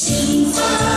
青草。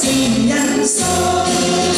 情人酥